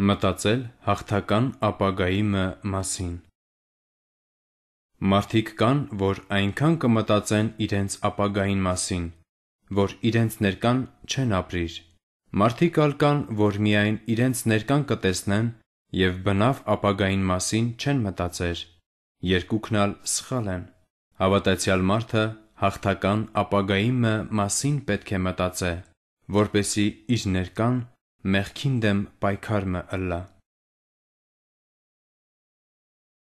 Մտածել հաղթական ապագայի մը մասին Մարդիկ կան, որ այնքան կմտածեն իրենց ապագային մասին, որ իրենց ներկան չեն ապրիր: Մարդիկ ալ կան, որ միայն իրենց ներկան կտեսնեն և բնավ ապագային մասին չեն մտածեր: Երկուքն ալ սխալ են: Հավատացյալ մարդը հաղթական ապագայի մը մասին պետք է մտածե, որպեսզի իր ներկան merkindem bei Karma Allah.